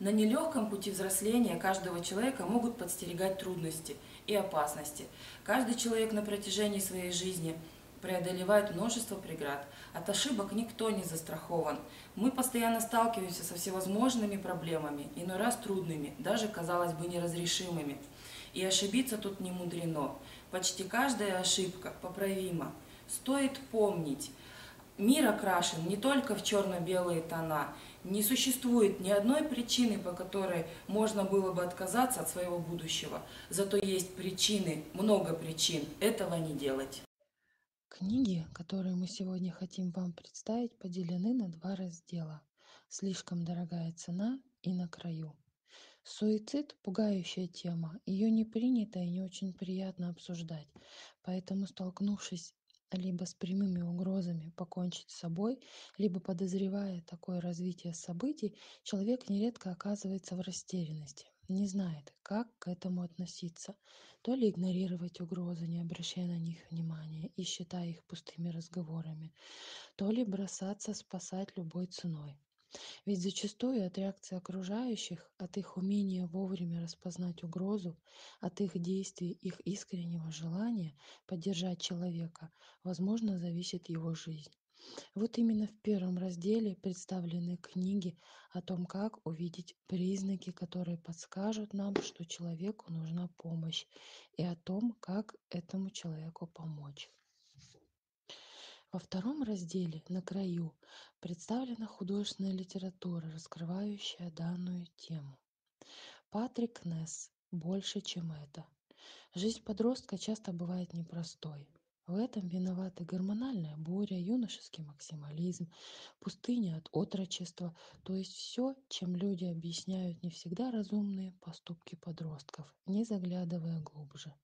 На нелегком пути взросления каждого человека могут подстерегать трудности и опасности. Каждый человек на протяжении своей жизни преодолевает множество преград. От ошибок никто не застрахован. Мы постоянно сталкиваемся со всевозможными проблемами, иной раз трудными, даже, казалось бы, неразрешимыми. И ошибиться тут не мудрено. Почти каждая ошибка поправима. Стоит помнить, мир окрашен не только в черно-белые тона, не существует ни одной причины, по которой можно было бы отказаться от своего будущего. Зато есть причины, много причин этого не делать. Книги, которые мы сегодня хотим вам представить, поделены на два раздела. Слишком дорогая цена и на краю. Суицид – пугающая тема, ее не принято и не очень приятно обсуждать, поэтому, столкнувшись либо с прямыми угрозами покончить с собой, либо подозревая такое развитие событий, человек нередко оказывается в растерянности, не знает, как к этому относиться, то ли игнорировать угрозы, не обращая на них внимания и считая их пустыми разговорами, то ли бросаться спасать любой ценой. Ведь зачастую от реакции окружающих, от их умения вовремя распознать угрозу, от их действий, их искреннего желания поддержать человека, возможно, зависит его жизнь. Вот именно в первом разделе представлены книги о том, как увидеть признаки, которые подскажут нам, что человеку нужна помощь, и о том, как этому человеку помочь. Во втором разделе «На краю» представлена художественная литература, раскрывающая данную тему. Патрик Несс «Больше, чем это». Жизнь подростка часто бывает непростой. В этом виноваты гормональная буря, юношеский максимализм, пустыня от отрочества, то есть все, чем люди объясняют не всегда разумные поступки подростков, не заглядывая глубже.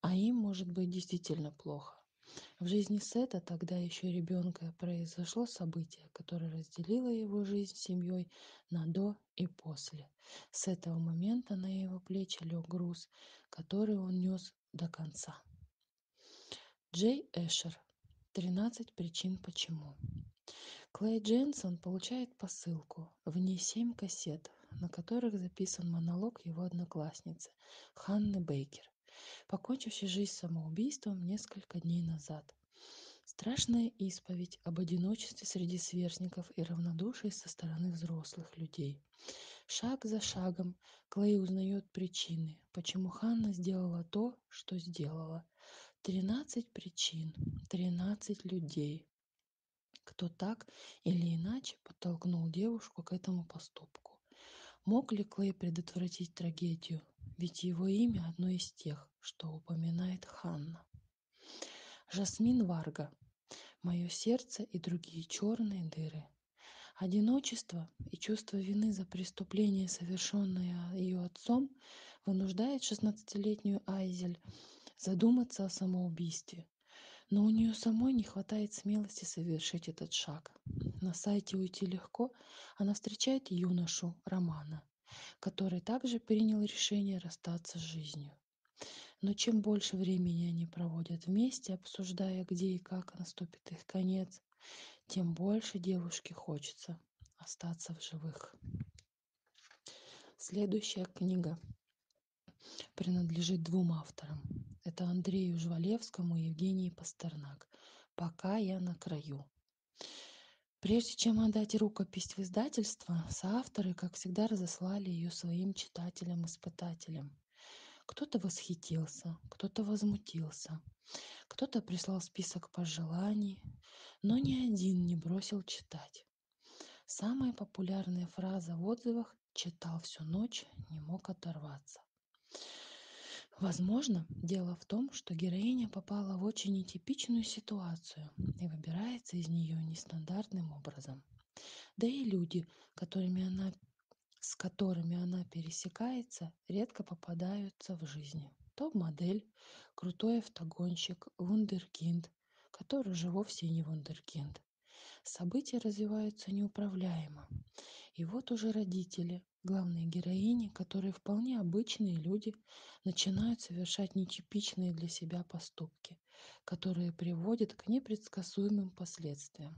А им может быть действительно плохо. В жизни Сета, тогда еще ребенка, произошло событие, которое разделило его жизнь с семьей на до и после. С этого момента на его плечи лег груз, который он нес до конца. Джей Эшер. 13 причин почему. Клей Дженсон получает посылку. В ней семь кассет, на которых записан монолог его одноклассницы Ханны Бейкер покончивший жизнь самоубийством несколько дней назад. Страшная исповедь об одиночестве среди сверстников и равнодушии со стороны взрослых людей. Шаг за шагом Клей узнает причины, почему Ханна сделала то, что сделала. Тринадцать причин, тринадцать людей, кто так или иначе подтолкнул девушку к этому поступку. Мог ли Клей предотвратить трагедию? Ведь его имя одно из тех, что упоминает Ханна. Жасмин Варга. Мое сердце и другие черные дыры. Одиночество и чувство вины за преступление, совершенное ее отцом, вынуждает 16-летнюю Айзель задуматься о самоубийстве. Но у нее самой не хватает смелости совершить этот шаг. На сайте «Уйти легко» она встречает юношу Романа, который также принял решение расстаться с жизнью. Но чем больше времени они проводят вместе, обсуждая, где и как наступит их конец, тем больше девушке хочется остаться в живых. Следующая книга принадлежит двум авторам. Это Андрею Жвалевскому и Евгении Пастернак. «Пока я на краю». Прежде чем отдать рукопись в издательство, соавторы, как всегда, разослали ее своим читателям-испытателям. Кто-то восхитился, кто-то возмутился, кто-то прислал список пожеланий, но ни один не бросил читать. Самая популярная фраза в отзывах «читал всю ночь, не мог оторваться». Возможно, дело в том, что героиня попала в очень нетипичную ситуацию и выбирается из нее нестандартным образом. Да и люди, которыми она, с которыми она пересекается, редко попадаются в жизни. Топ-модель, крутой автогонщик, вундеркинд, который же вовсе не вундеркинд. События развиваются неуправляемо. И вот уже родители, главные героини, которые вполне обычные люди, начинают совершать нетипичные для себя поступки, которые приводят к непредсказуемым последствиям.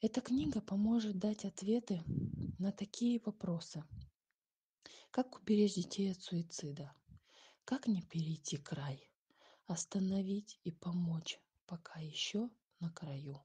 Эта книга поможет дать ответы на такие вопросы. Как уберечь детей от суицида? Как не перейти край? Остановить и помочь, пока еще на краю.